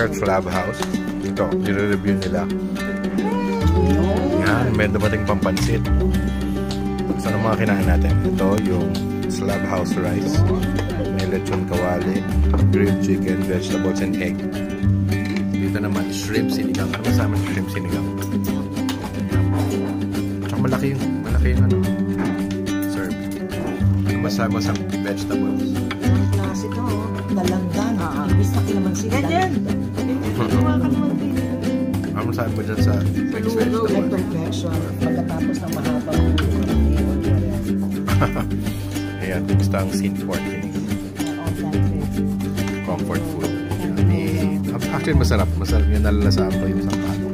So right here at Slab House. Ito, nire-review nila. Yan, may dumating pampansit. So ano mga kinain natin? Ito yung Slab House rice. May lechon kawali, grilled chicken, vegetables, and egg. Dito naman, shrimp sinigang. Ano masama ng shrimp sinigang? Tsaka malaki yung, malaki yung ano, serve. Ano masama sa vegetables? Klase to, oh. Dalandan. Ibis na kinaman sila. Ganyan. Masama mo dyan sa mixed Like vegetables? perfection. Pagkatapos ng mahabang Ayan, gusto ang sin pork ini. Comfort food. Eh, actually, masarap. Masarap yung nalalasaan ko yung sampalo.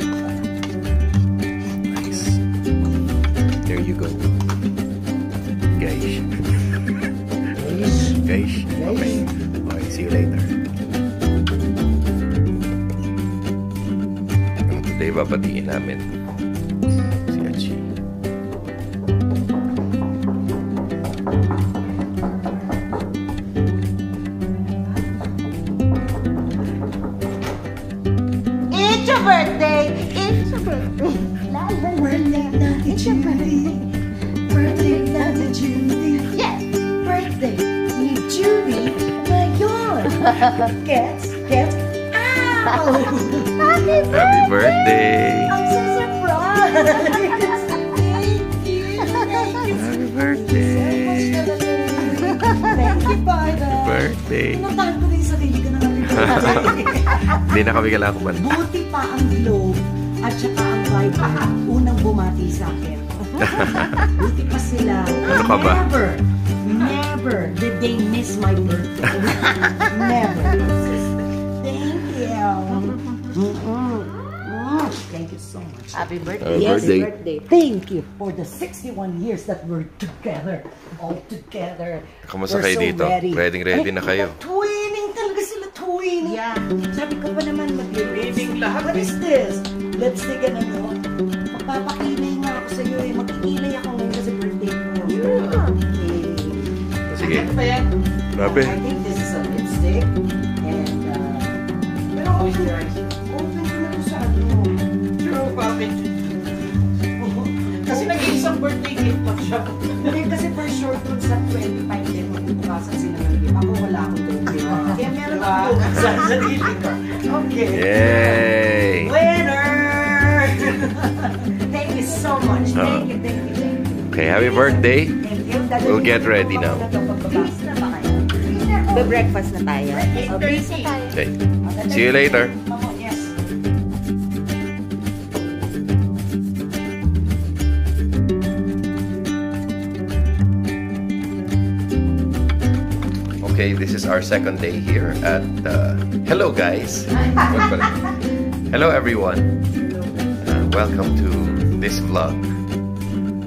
Nice. There you go. Guys. Guys. Okay. Okay, see you later. Babatiin namin si Achi. It's your birthday. It's your birthday. La la la la. It's your birthday. Birthday na Judy. Yes. Birthday ni Judy. Ngayon. Gets, gets, Birthday! Pinuntahan ko din sa sarili ko na. Hindi na kami kailangan kumanta. Buti pa ang globe at saka ang Viber unang bumati sa akin. Buti pa sila. Ano ka ba? Never, never did they miss my birthday. never. You so much. Happy birthday. Happy Yes, birthday. Thank you for the 61 years that we're together. All together. Kamusta We're kayo so dito? ready. Ready, ready na kayo? Twinning talaga sila, twinning. Yeah. Sabi ko pa naman mag-reading lahat. What is this? Lipstick and ano? Magpapakilay nga ako sa iyo eh. Magkikilay ako ngayon kasi birthday ko. Okay. Sige. Ano ba yan? Grabe. I think this is a lipstick. And, uh, pero open, akin kasi naging isang birthday gift lang siya. Hindi, kasi for sure, dun sa 25 din, magbubukasan sila ng gift. Ako wala akong trophy. Kaya meron diba? ako. Sa sarili ko. Okay. Yay! Winner! thank you so much. Oh. Thank you, thank you, thank you. Okay, happy birthday. We'll get ready now. Be oh, breakfast na tayo. Okay. See you later. Okay, this is our second day here at uh, Hello guys. Hello everyone. Uh, welcome to this vlog.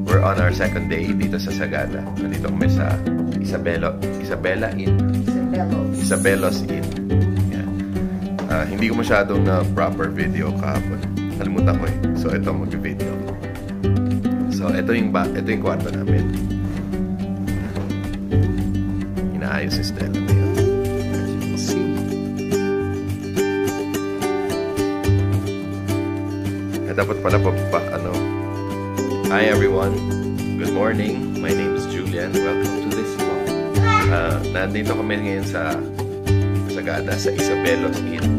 We're on our second day dito sa Sagada. Nandito kami sa Isabelo, Isabela Inn. Isabelos Inn. Yan. Ah, hindi ko masyadong na proper video kahapon. Nalimutan ko eh. So ito mag-video. So ito yung ba ito yung kwarto namin. Inaayos ni Stella see. Eh, dapat pala pa, pa ano. Hi everyone. Good morning. My name is Julian. Welcome to this vlog. Ah, nandito kami ngayon sa Sagada sa Isabelos Inn.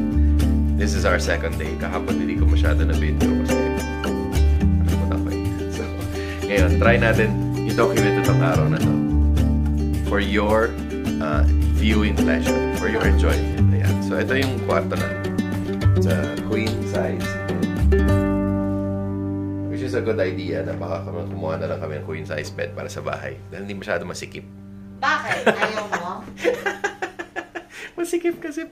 This is our second day. Kahapon hindi ko masyado na video kasi ngayon, try natin i-document itong araw na to for your uh, viewing pleasure, for your enjoyment. Ayan. So, ito yung kwarto na. It's a queen size. Which is a good idea na baka kumuha na lang kami ng queen size bed para sa bahay. Dahil hindi masyado masikip. Bakit? Ayaw mo? Masikip kasi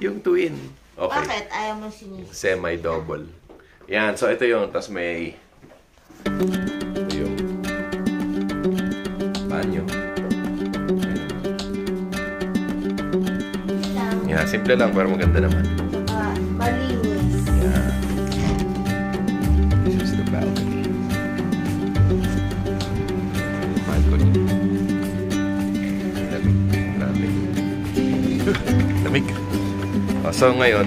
yung twin. Okay. Bakit? Ayaw mo sinis? Semi-double. Yan. So, ito yung, tapos may ito yung banyo. Yan. Simple lang, pero maganda naman. Ah, malinis. Yeah. This is the balcony. Balcony. Lamig. Lamig. Lamig. Oh, so ngayon,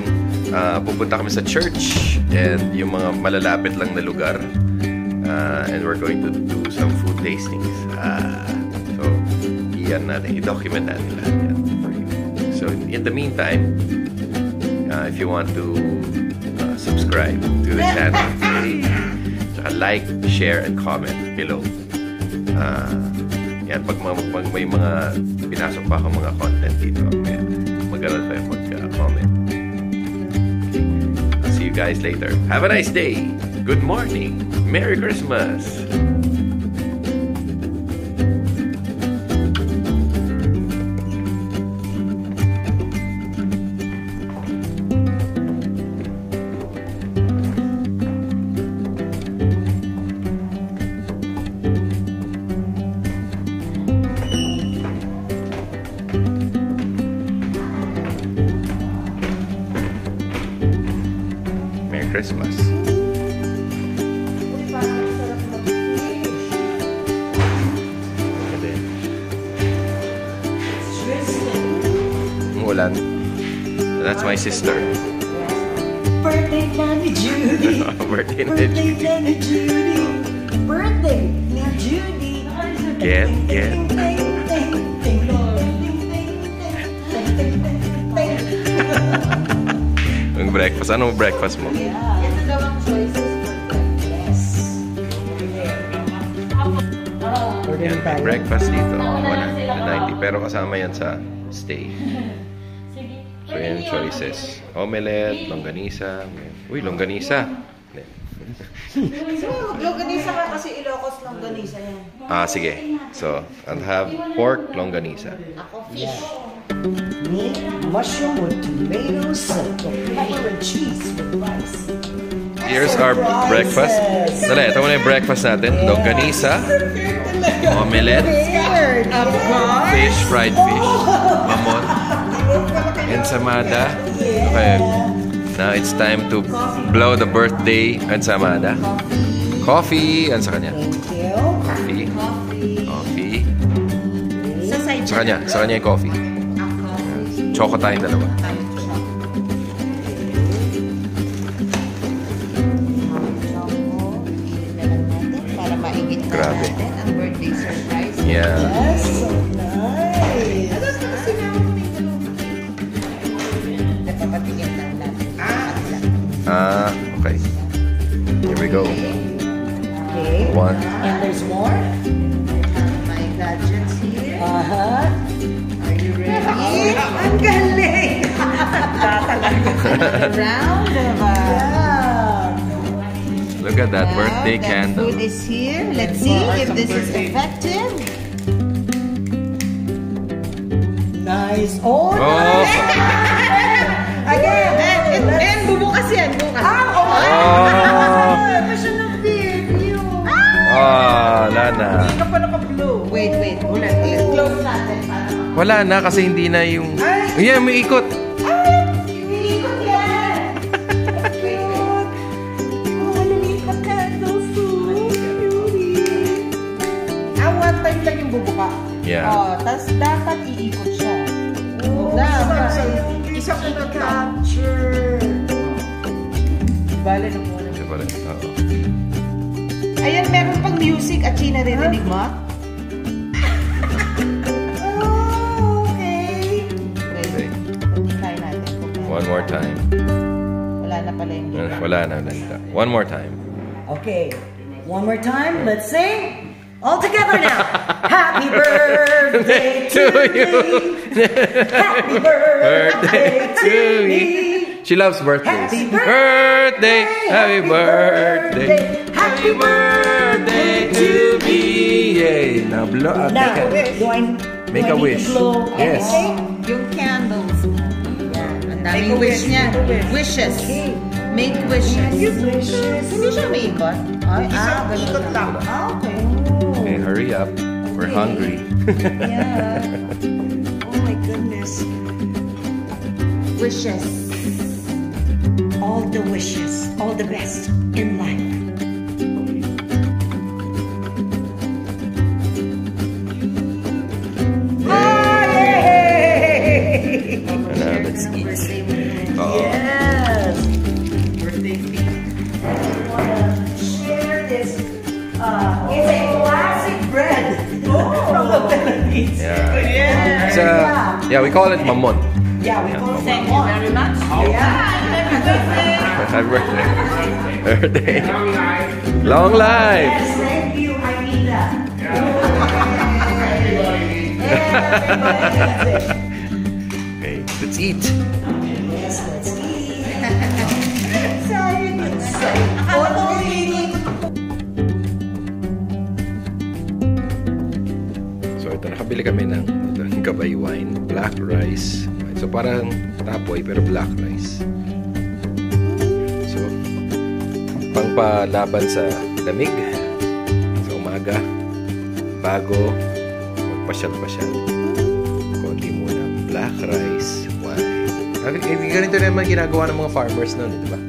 ah, pupunta kami sa church and yung mga malalapit lang na lugar. Ah, and we're going to do some food tastings. Ah, so, iyan natin, i-document natin lahat yan in the meantime, uh, if you want to uh, subscribe to the channel, please, tsaka like, share, and comment below. Uh, yan, pag, pag may mga pinasok pa akong mga content dito, may, mag-aral kayo mag-comment. Okay. I'll see you guys later. Have a nice day. Good morning. Merry Christmas. That's my sister. Birthday na Judy. Birthday na Judy. Birthday na Judy. Birthday ni Judy. Get, get. Ang breakfast. Anong breakfast mo? Ito daw ang choices. Yan, may breakfast dito. 190. Pero kasama yan sa stay. So yan choices. Omelette, longganisa. Uy, longganisa. Longganisa ka kasi Ilocos longganisa yan. Ah, sige. So, I'll have pork longganisa. Ako fish. Meat, mushroom with tomatoes, pepper and cheese with rice. Here's our breakfast. Dali, ito muna yung breakfast natin. Longganisa, omelette, fish, fried fish, mamon, ensamada. Okay. Now it's time to blow the birthday ensamada. Coffee. Ano sa kanya? Coffee. Coffee. Sa kanya. Sa kanya yung coffee. Choco tayong dalawa. Grabe. ang birthday surprise. Yeah. Yes, Round of Yeah. Look at that Now birthday the candle. food is here. Let's see if this is effective. Nice. Oh, Oh, nice. Again. And, and, and bubukas yan, bukas. Ah, oh. Oh. Passion ng video. ah, wala na. Hindi ka pa naka-blow. Wait, wait. Ulit, ulit. Close natin Wala na kasi hindi na yung... Yeah, may ikot. Yeah. Oh, tas dapat iikot siya. Oh, Dapat. isa ko na capture. Bale na muna. Pala. Oo. Ayan, meron pang music at China narinig mo? Oh, okay. Try natin. One more time. Wala na pala yung Wala na, wala na. One more time. Okay, one more time. Let's sing. All together now. Happy birthday to you. Happy birthday to me. She loves birthdays. Happy birthday, happy birthday, happy birthday to me. Yay! Now blow up. Now, Make do I Make do I a need wish. To blow Yes. anything? Yung candles. Ang Make daming a wish wish, niya. make. Wishes. Make wishes. wishes. Hindi siya may ikot? Ah, ganun ikot lang. Ah, okay. Hurry up. We're hungry. Yeah. Oh my goodness. Wishes. All the wishes, all the best in life. Philippines. Yeah. It's a, yeah, we call it mamon. Yeah, we call it Thank you very much. Yeah. Happy birthday. Happy birthday. Long life. Yes, thank you, Anita. Okay, let's eat. yes, let's eat. Excited, excited. Nakabili kami ng gabay wine, black rice. So parang tapoy pero black rice. So, pangpalaban sa lamig sa umaga bago magpasyal-pasyal. Konti muna black rice, wine. Eh, Ganito naman ginagawa ng mga farmers noon, di ba?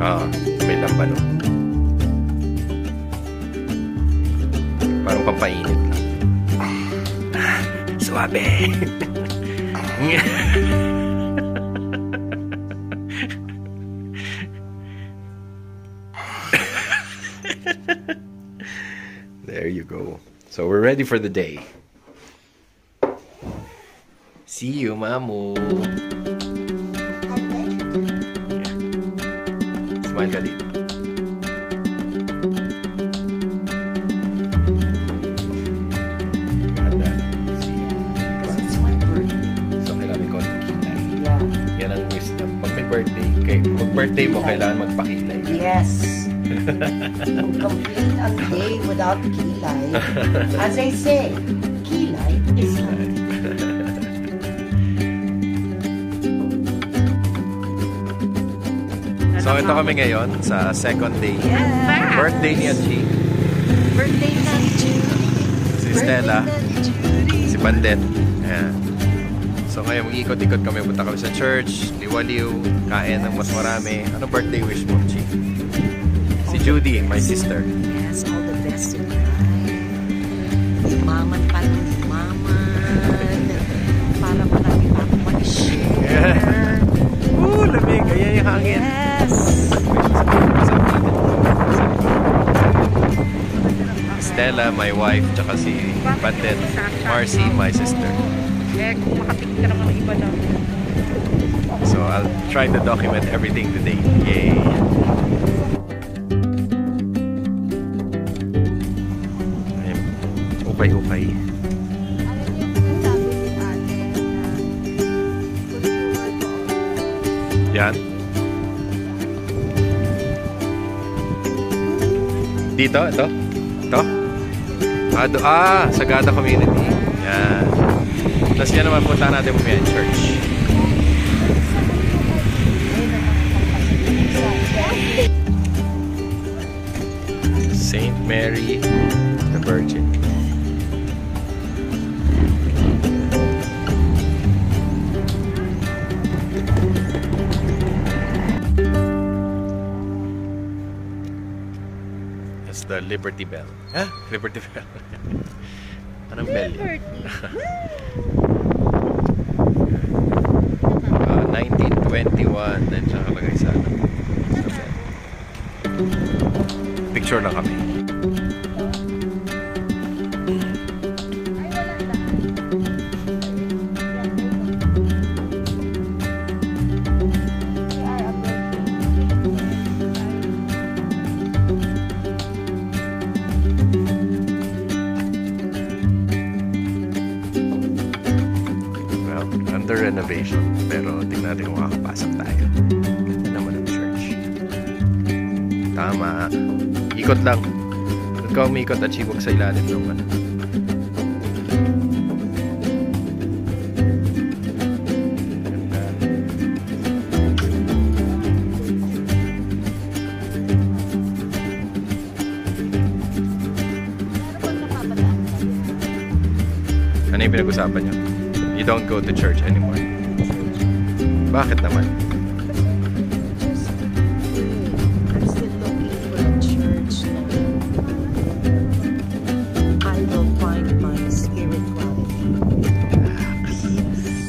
Ah, may lampano. Parang pampainit lang. Ah, suabe. there you go. So we're ready for the day. See you, Mamu. Ka you. It's my birthday. So, kailangan ko kilay. Yeah. Yan ang wisdom. Pag may birthday, kay, pag birthday mo, kailangan magpakilay. Yes. Complete a day without kilay. As I say, So, ito kami ngayon sa second day. Birthday ni Achi. Birthday na Si Stella. Si Bandet. Ayan. So, ngayon, mag-ikot-ikot kami. Punta kami sa church, liwaliw, kain ng mas marami. Ano birthday wish mo, Chi? Si Judy, my sister. Yes, all the best in life. Maman pa ng maman. Para marami pa akong mag-share. Stella, my wife, tsaka si Patet, Marcy, my sister. Eh, kung makatingin ka naman ng iba na. So I'll try to document everything today. Yay! Ukay-ukay. Yan. Dito, ito. Ito. Ah, do, ah, Sagada Community. Yan. Tapos yan naman punta natin mamaya yung church. Saint Mary the Virgin. The Liberty Bell. Ah, Liberty Bell. Anong bell yun? Ah, 1921 din siya kalagay sa sa bell. Picture lang kami. Renovation. Pero tingnan natin kung makakapasok tayo. Ganda naman ang church. Tama. Ikot lang. Huwag ka umikot at huwag sa ilalim ng ano. Ano yung pinag-usapan niyo? You don't go to church anymore. Bakit naman?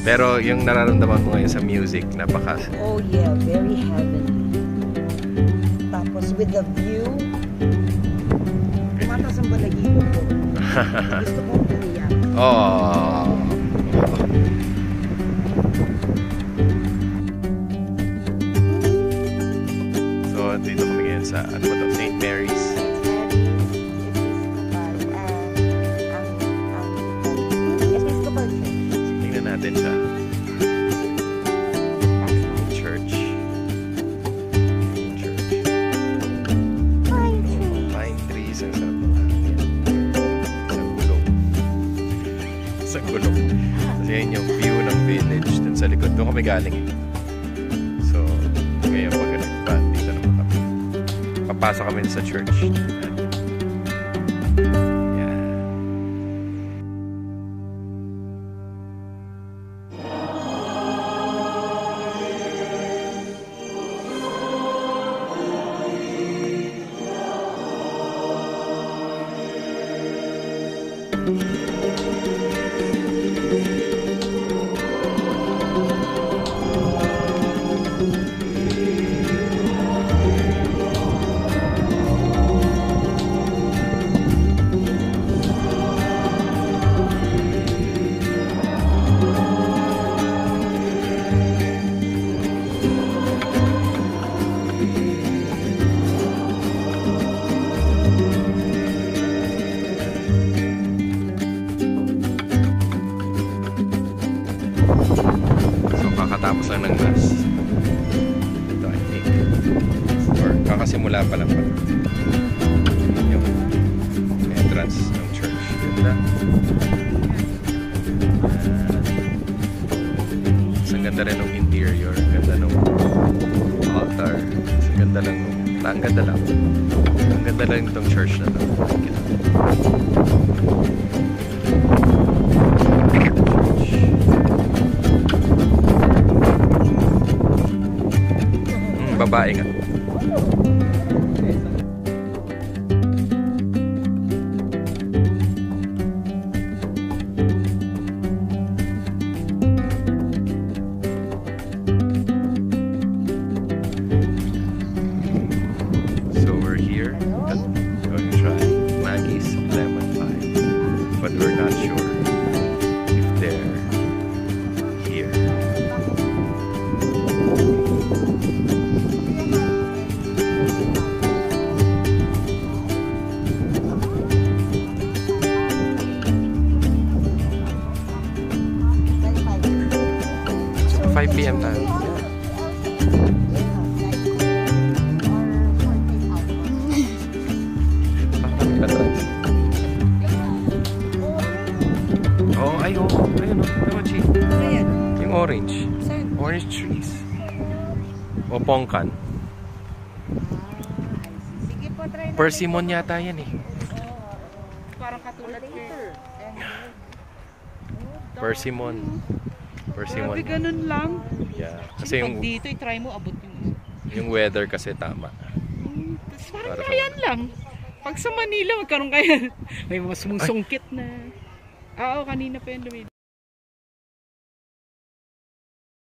Pero yung nararamdaman mo ngayon sa music, napaka... Oh yeah, very heavenly. Tapos with the view, tumatas ang balahibo ko. Gusto kong umiyak. Oh. Ngayon sa, ano ba to? St. Mary's. Tingnan natin siya. Church. Church. Pine trees. Ang sarap. Isang gulong. Isang gulong. Kasi yan yung view ng village dun sa likod. Doon kami galing eh. Papasok kami sa church. Yan. Yan. So, lang ng class. Ito, I think. Or, kakasimula pa lang pala. Yung entrance ng church. Ganda. Mas ang ganda rin ng interior. Ganda ng altar. Mas ang ganda lang. Ang ganda lang. Ang ganda lang itong church na to. Mm, babae nga. So orange. Saan? Orange trees. O pongkan. Sige po, try na. Persimmon yata yan eh. Parang katulad ko. Persimmon. Persimmon. Grabe, ganun lang. Yeah. Kasi Kasi pag yung, dito, i-try mo, abot yung... yung weather kasi tama. Tapos parang Para kayan lang. Pag sa Manila, magkaroon kaya. May mga sumusungkit na. Ah, Oo, kanina pa yun lumid.